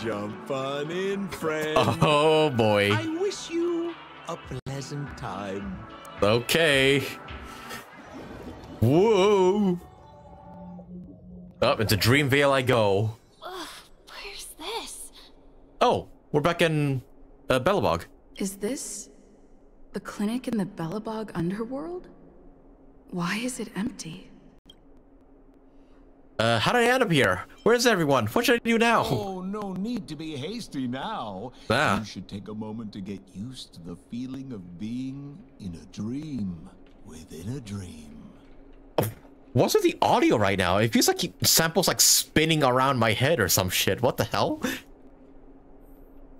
Jump on in, friend. Oh boy. I wish you a pleasant time. Okay. Whoa. Up oh, into Dreamvale I go. Ugh, where's this? Oh, we're back in uh, Belobog. Is this the clinic in the Belobog underworld? Why is it empty? Uh, how did I end up here? Where's everyone? What should I do now? Oh, no need to be hasty now. Ah. You should take a moment to get used to the feeling of being in a dream within a dream. What's with the audio right now? It feels like he, Sampo's like spinning around my head or some shit. What the hell?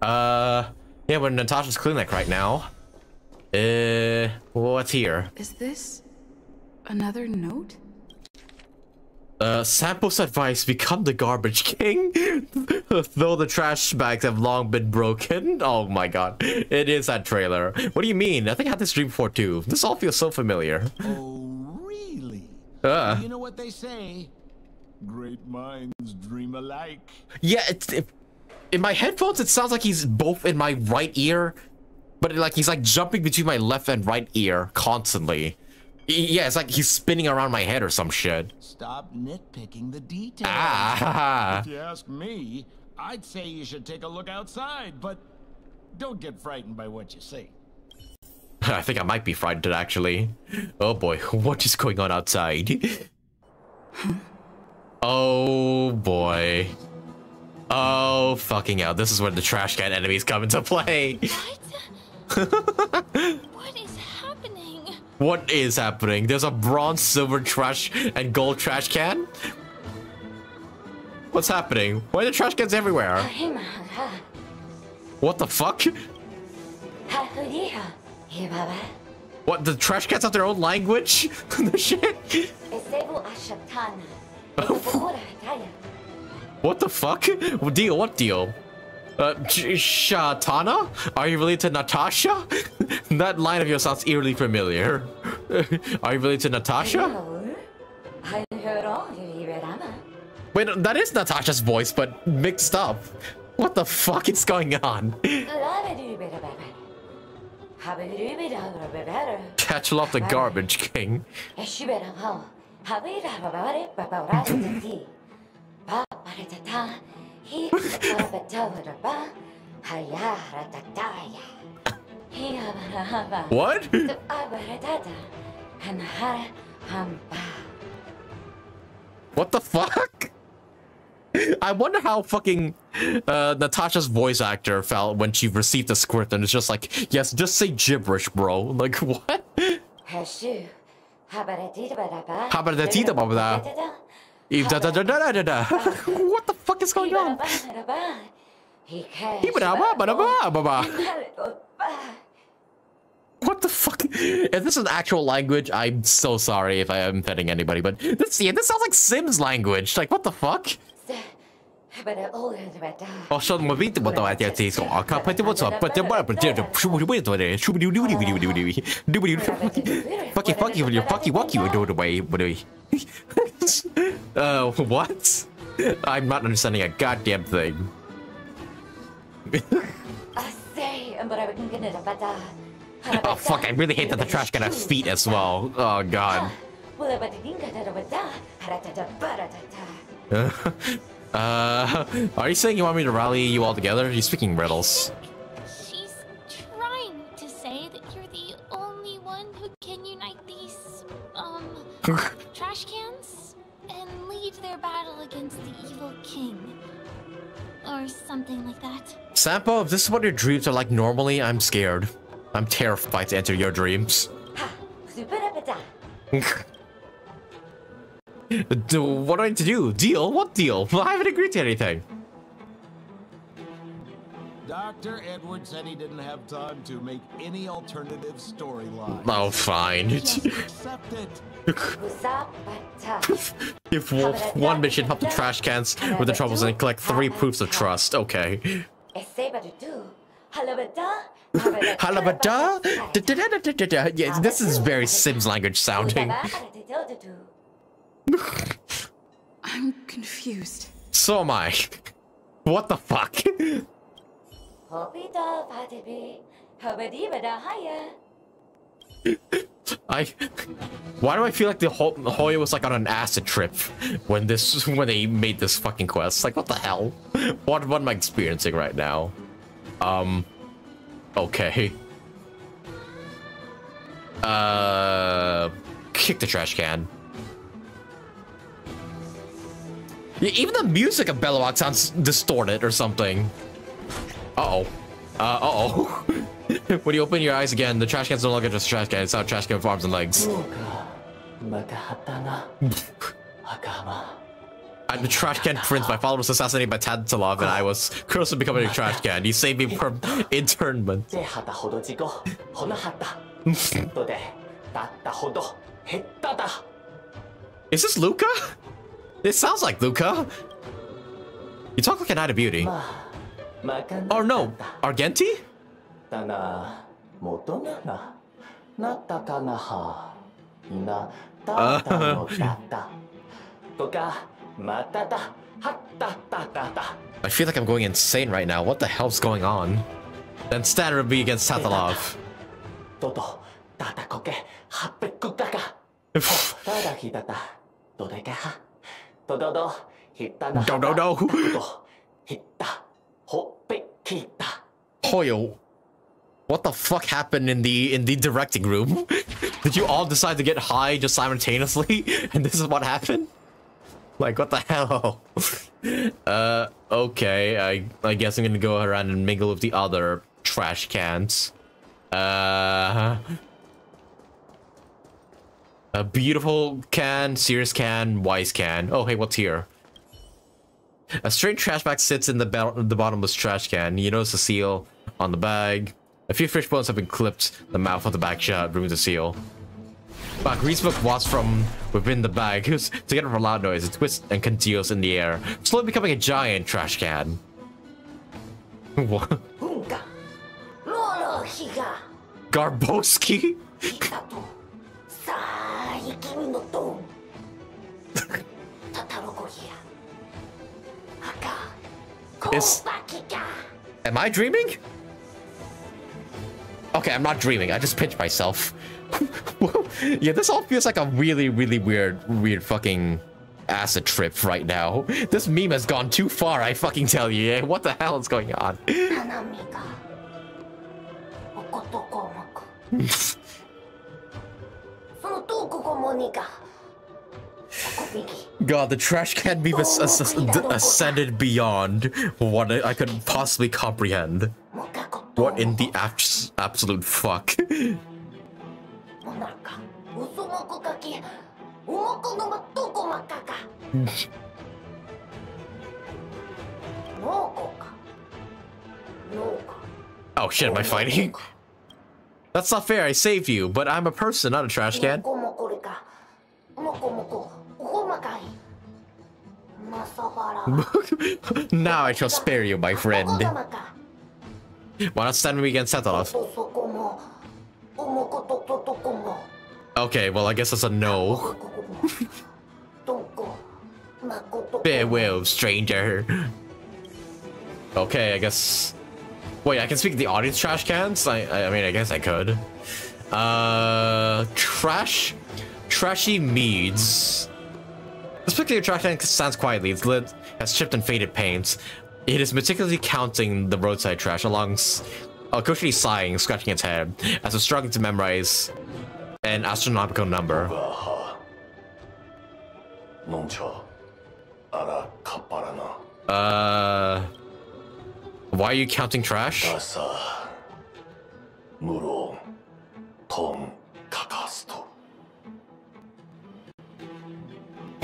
Uh, yeah, we're in Natasha's clinic right now. Uh, what's here? Is this another note? Uh, Sampo's advice, become the garbage king. Though the trash bags have long been broken. Oh my god. It is that trailer. What do you mean? I think I had this dream before too. This all feels so familiar. Oh, really? Uh. You know what they say? Great minds dream alike. Yeah, it's, it, in my headphones, it sounds like he's both in my right ear, but like he's like jumping between my left and right ear constantly. Yeah, it's like he's spinning around my head or some shit. Stop nitpicking the details. Ah. If you ask me, I'd say you should take a look outside, but don't get frightened by what you see. I think I might be frightened actually. Oh boy, what is going on outside? oh boy. Oh fucking hell, this is where the trash can enemies come into play. What? what is happening? There's a bronze, silver trash, and gold trash can? What's happening? Why are the trash cans everywhere? What the fuck? What, the trash cans have their own language? the shit? What the fuck? Deal, what deal? Uh, Shatana? Are you related to Natasha? that line of yours sounds eerily familiar. Are you related to Natasha? Wait, that is Natasha's voice, but mixed up. What the fuck is going on? Catch love the garbage king. What? What the fuck? I wonder how fucking uh, Natasha's voice actor felt when she received the script and it's just like, yes, just say gibberish, bro. Like, what? What the fuck is going on? What the fuck? If this is actual language, I'm so sorry if I am offending anybody, but this yeah, this sounds like Sims language. Like what the fuck? Fucky fucky with your fucky wucky would do it away. Uh, what? I'm not understanding a goddamn thing. Oh fuck, I really hate that the trash can have feet as well. Oh god. uh, are you saying you want me to rally you all together? You're speaking riddles. She's trying to say that you're the only one who can unite these, um, trash cans and lead their battle against the evil king. Or something like that. Sampo, if this is what your dreams are like normally, I'm scared. I'm terrified to enter your dreams. do, what do I need to do? Deal? What deal? I haven't agreed to anything. Dr. Edward said he didn't have time to make any alternative storyline. Oh, fine. Accept it. if one mission help the trash cans with the troubles and collect three proofs of trust, okay. Halabada? Yeah, this is very Sims language sounding. I'm confused. So am I. What the fuck? Hopida Fatibi, Habadibada Haya. I. Why do I feel like the Ho- Hoyo was like on an acid trip when this when they made this fucking quest? Like what the hell? What what am I experiencing right now? Um. Okay. Uh. Kick the trash can. Yeah, even the music of Belobog sounds distorted or something. Uh oh. Uh, uh-oh. when you open your eyes again, the trash can's no longer just a trash can, it's now a trash can with arms and legs. I'm a trash can prince. My father was assassinated by Tantalov, and I was cursed to becoming a trash can. He saved me from internment. Is this Luca? This sounds like Luca. You talk like a knight of beauty. Or no, Argenti? Uh, I feel like I'm going insane right now. What the hell's going on? Then Statter will be against Satalov. no, no, no. Hoyo. What the fuck happened in the in the directing room? Did you all decide to get high just simultaneously? And this is what happened? Like what the hell? uh, okay. I I guess I'm gonna go around and mingle with the other trash cans. Uh, a beautiful can, serious can, wise can. Oh hey, what's here? A strange trash bag sits in the, the bottomless trash can. You notice the seal on the bag. A few fish bones have been clipped. The mouth of the bag shut, removing the seal. But Greasebook was from within the bag to get a loud noise. It twists and congeals in the air, slowly becoming a giant trash can. What? Garboski? Is... Am I dreaming? Okay, I'm not dreaming. I just pinched myself. yeah, this all feels like a really, really weird, weird fucking acid trip right now. This meme has gone too far, I fucking tell you, eh? What the hell is going on? God, the trash can be ascended beyond what I could possibly comprehend. What in the abs absolute fuck? もなか。うそもくかき。うもこのまどこまかか。のこか。のか。 Oh shit, am I fighting? That's not fair, I saved you, but I'm a person, not a trash も can. こもこれか。もこもこ。おこまかい。まさばら。 now I shall spare you, my おこ friend. だまか。 Why not stand me against Setalos? Okay, well, I guess that's a no. Farewell, stranger. Okay, I guess... Wait, I can speak the audience trash cans? I, I mean, I guess I could. Uh, trash? Trashy meads. This particular trash can stands quietly. Its lid has chipped and faded paint. It is meticulously counting the roadside trash along... Uh, occasionally sighing, scratching its head, as it's struggling to memorize an astronomical number. Uh, why are you counting trash?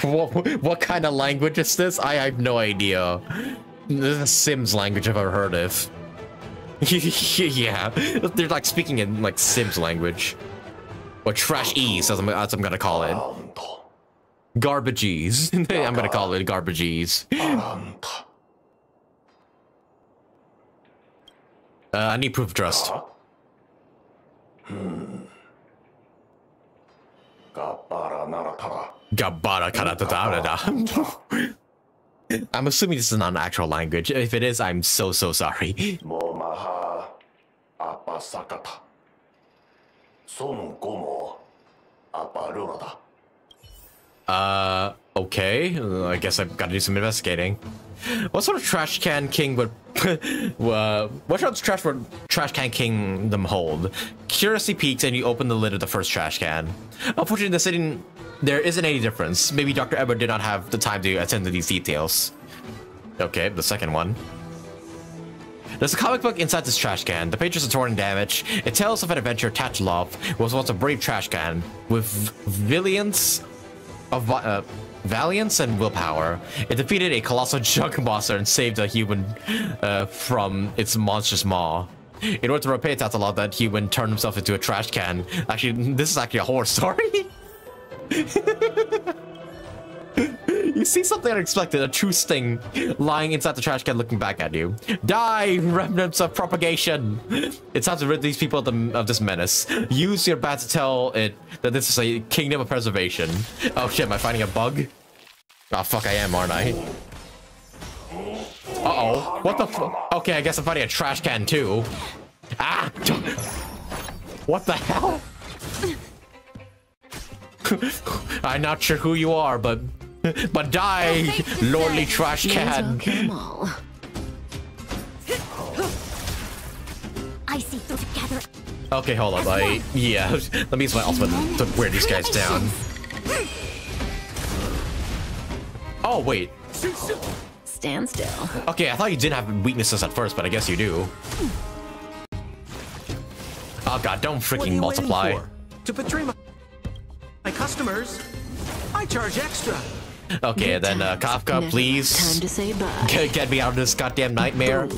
What, what kind of language is this? I have no idea. This is Sims language I've ever heard of. yeah, they're like speaking in like Sims language or trash ease, as I'm, as I'm gonna call it. Garbagees. I'm gonna call it garbagees. Uh, I need proof of trust. Gabara. I'm assuming this is not an actual language. If it is, I'm so, so sorry. Son Gomo Uh, okay. I guess I've got to do some investigating. What sort of trash can king would... uh, what sort of trash, would trash can king them hold? Curiosity peaks and you open the lid of the first trash can. Unfortunately, the sitting... There isn't any difference. Maybe Dr. Edward did not have the time to attend to these details. Okay, the second one. There's a comic book inside this trash can. The pages are torn and damaged. It tells of an adventurer Tatchlov, who was once a brave trash can with valiance of uh, valiance and willpower. It defeated a colossal junk monster and saved a human uh, from its monstrous maw. In order to repay Tatalov, that human turned himself into a trash can. Actually, this is actually a horror story. You see something unexpected, a true sting, lying inside the trash can looking back at you. Die, remnants of propagation! It's time to rid these people of, the, of this menace. Use your bat to tell it that this is a kingdom of preservation. Oh shit, am I finding a bug? Oh fuck, I am, aren't I? Uh-oh. What the fu- Okay, I guess I'm finding a trash can too. Ah! What the hell? I'm not sure who you are, but but die, lordly trash can. kill 'em all. I see through gather. Okay, hold up. I yeah. Let me use my ultimate to wear these guys down. Oh wait. Stand still. Okay, I thought you didn't have weaknesses at first, but I guess you do. Oh god, don't freaking multiply. To betray my, my customers, I charge extra. Okay, then uh, Kafka, Never please Time to say bye. get, get me out of this goddamn nightmare.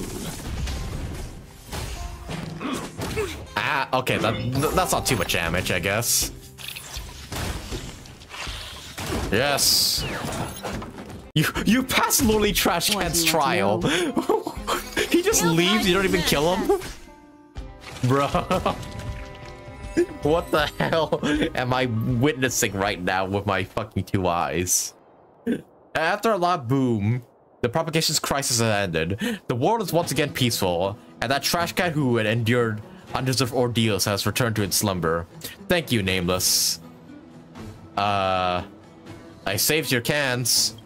Ah, okay, that, that's not too much damage, I guess. Yes. You you pass Lordly Trash Can's do you want trial. he just No leaves. You don't even kill him, Bruh. What the hell am I witnessing right now with my fucking two eyes? After a loud boom, the propagation's crisis has ended. The world is once again peaceful, and that trash cat who had endured hundreds of ordeals has returned to its slumber. Thank you, Nameless. Uh, I saved your cans.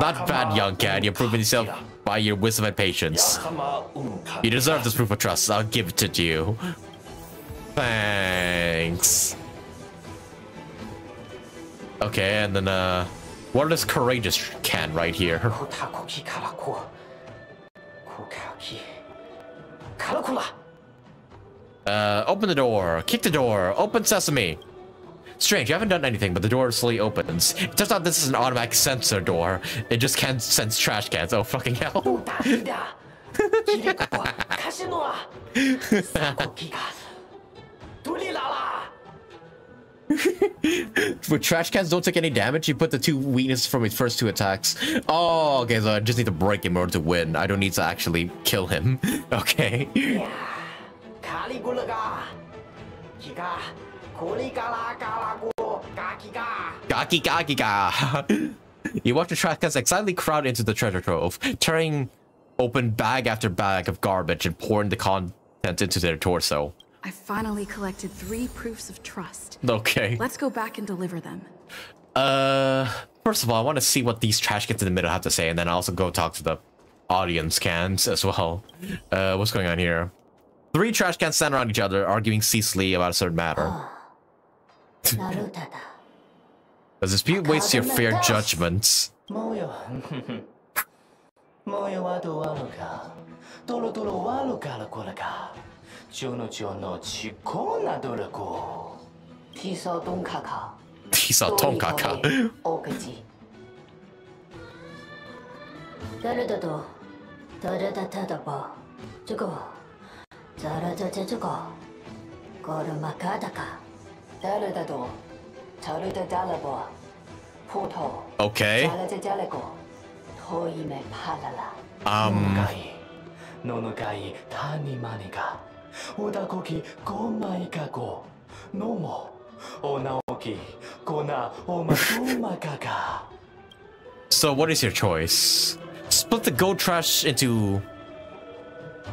Not bad, young cat. You're proving yourself by your wisdom and patience. You deserve this proof of trust. I'll give it to you. Thanks. Okay, and then uh, what does courageous can right here? Uh, open the door. Kick the door. Open sesame. Strange, you haven't done anything, but the door slowly opens. It turns out this is an automatic sensor door. It just can't sense trash cans. Oh, fucking hell. For trash cans don't take any damage, you put the two weaknesses from his first two attacks. Oh, okay, so I just need to break him in order to win. I don't need to actually kill him. okay. Gaki gaki ga. You watch the trash cans excitedly crowd into the treasure trove, tearing open bag after bag of garbage and pouring the content into their torso. I finally collected three proofs of trust. Okay. Let's go back and deliver them. Uh, first of all, I want to see what these trash cans in the middle have to say, and then I'll also go talk to the audience cans as well. Uh, what's going on here? Three trash cans stand around each other, arguing ceaselessly about a certain matter. なるただ。 The dispute waits your fair judgments. もうよもうよはどうわのかとろとろわろからこらか 久の町のちこな努力を。ティソトンカカ。ティソトンカカ。お口。ダルダと？ダルダタダバ。チョコ。ザラザチョコ。ゴルマカダカ。ダルダとタルダダ。OK。ザラザジャレコ。トイメパララ。Um. のぬかい、たにま。So what is your choice? Split the gold trash into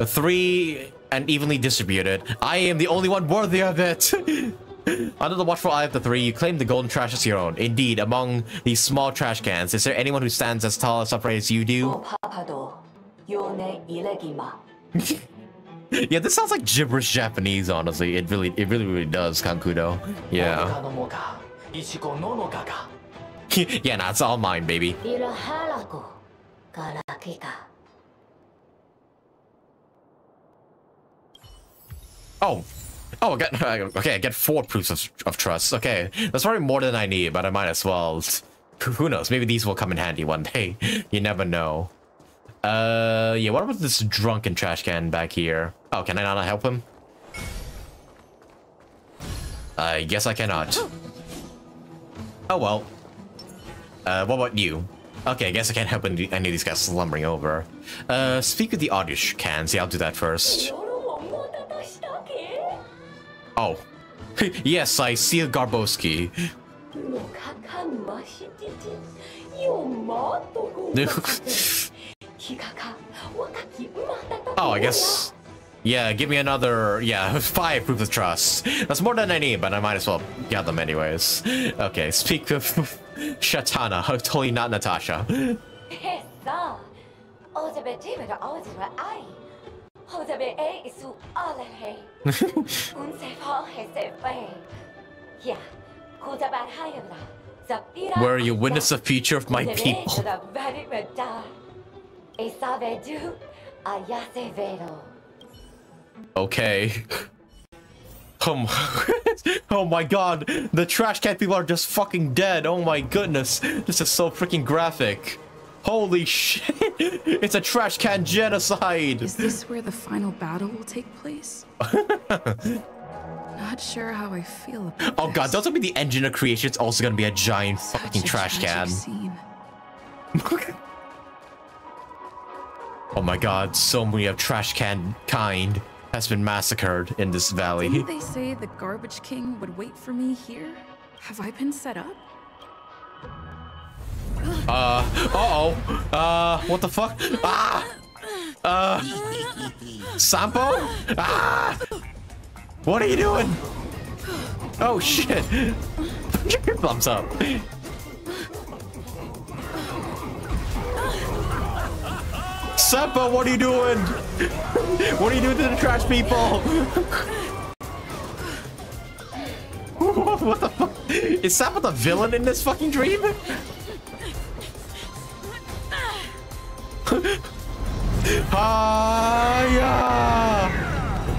three and evenly distribute it. I am the only one worthy of it. Under the watchful eye of the three, you claim the golden trash as your own. Indeed, among these small trash cans, is there anyone who stands as tall as upright as you do? Oh, yeah, this sounds like gibberish Japanese, honestly. It really, it really, really does, Kankudo. Yeah. yeah, nah, all mine, baby. Oh. Oh, I got, okay, I get four proofs of, of trust. Okay, that's probably more than I need, but I might as well. Who knows? Maybe these will come in handy one day. You never know. Uh, yeah, what about this drunken trash can back here? Oh, can I not help him? I guess I cannot. Oh well. Uh, what about you? Okay, I guess I can't help any of these guys slumbering over. Uh, speak with the Oddish, can. See, I'll do that first. Oh. yes, I see a Garboski. oh, I guess... Yeah, give me another, yeah, five proof of trust. That's more than I need, but I might as well get them anyways. Okay, speak of Shatana, totally not Natasha. Where you witness the future of my people. Okay. Oh my, oh my god, the trash can people are just fucking dead. Oh my goodness, this is so freaking graphic. Holy shit, it's a trash can genocide. Is this where the final battle will take place? Not sure how I feel about Oh god, this. doesn't mean the engine of creation is also gonna be a giant Such fucking a trash can. Oh my god, so many of trash can kind has been massacred in this valley. Didn't they say the Garbage King would wait for me here? Have I been set up? Uh, uh-oh. Uh, what the fuck? Ah! Uh, Sampo? Ah! What are you doing? Oh shit. Put your thumbs up. Sampo, what are you doing? What are you doing to the trash people? what the fuck? Is Sampo the villain in this fucking dream? Hiya!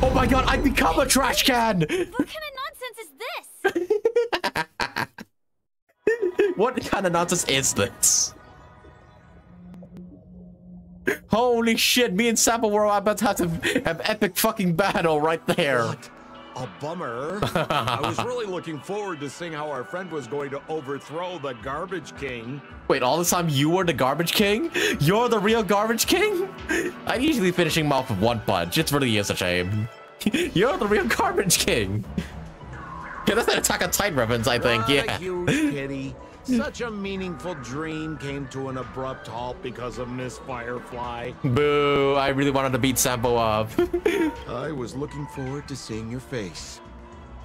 Oh my god, I become a trash can! What kind of nonsense is this? What kind of nonsense is this? Holy shit, me and Sampo were about to have to have epic fucking battle right there. What? A bummer. I was really looking forward to seeing how our friend was going to overthrow the Garbage King. Wait, all this time you were the garbage king? You're the real garbage king? I'm usually finishing him off with one punch. It's really is a shame. You're the real garbage king. Yeah, that's an Attack on Titan reference, I think. Ah, Yeah. you kitty. Hmm. Such a meaningful dream came to an abrupt halt because of Miss Firefly. Boo! I really wanted to beat Sampo up. I was looking forward to seeing your face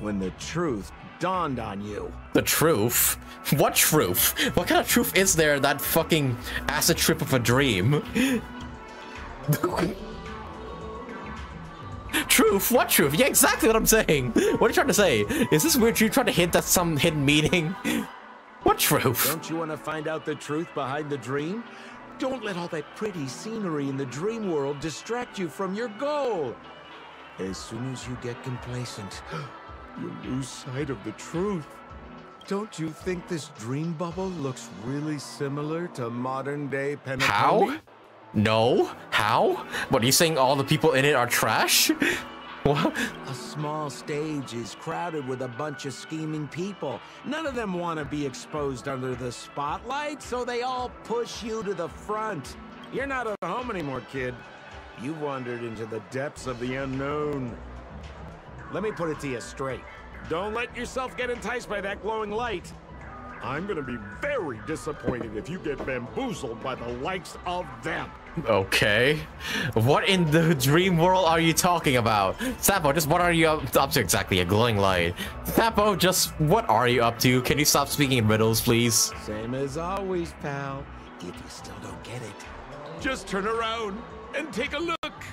when the truth dawned on you. the truth? What truth? What kind of truth is there in that fucking acid trip of a dream? truth? What truth? Yeah, exactly what I'm saying. What are you trying to say? Is this weird? You trying to hint at some hidden meaning? What truth? Don't you want to find out the truth behind the dream? Don't let all that pretty scenery in the dream world distract you from your goal. As soon as you get complacent, you lose sight of the truth. Don't you think this dream bubble looks really similar to modern day Penacony? How? No? How? What are you saying? All the people in it are trash? What? A small stage is crowded with a bunch of scheming people. None of them want to be exposed under the spotlight, so they all push you to the front. You're not at home anymore, kid. You wandered into the depths of the unknown. Let me put it to you straight. Don't let yourself get enticed by that glowing light. I'm gonna be very disappointed if you get bamboozled by the likes of them. Okay. What in the dream world are you talking about? Sampo, just what are you up up to exactly? A glowing light. Sampo, just what are you up to? Can you stop speaking in riddles, please? Same as always, pal. If you still don't get it, just turn around and take a look.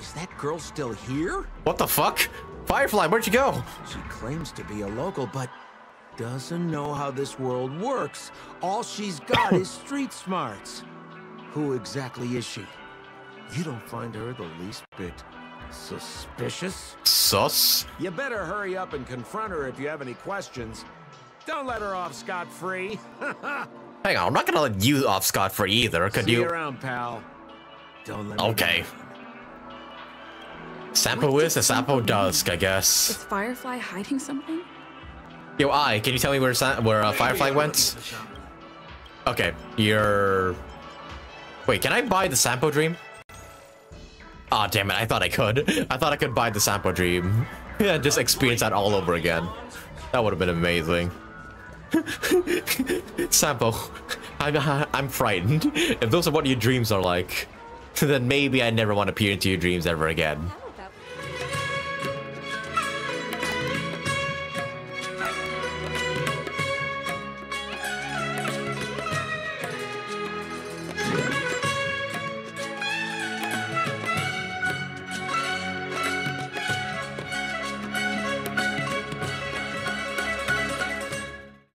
Is that girl still here? What the fuck? Firefly, where'd you go? She claims to be a local, but doesn't know how this world works. All she's got is street smarts. Who exactly is she? You don't find her the least bit suspicious? Sus? You better hurry up and confront her if you have any questions. Don't let her off scot-free. Hang on, I'm not gonna let you off scot-free either. Could See you? you around, pal. Don't let me Okay. down. Sampo is a Sampo Dusk, I guess. Is guess. Firefly hiding something? Yo, I, can you tell me where Sa where uh, Firefly went? Okay, you're... Wait, can I buy the Sampo Dream? Aw, oh, damn it, I thought I could. I thought I could buy the Sampo Dream. Yeah, just experience that all over again. That would have been amazing. Sampo, I'm, I'm frightened. If those are what your dreams are like, then maybe I never want to peer into your dreams ever again.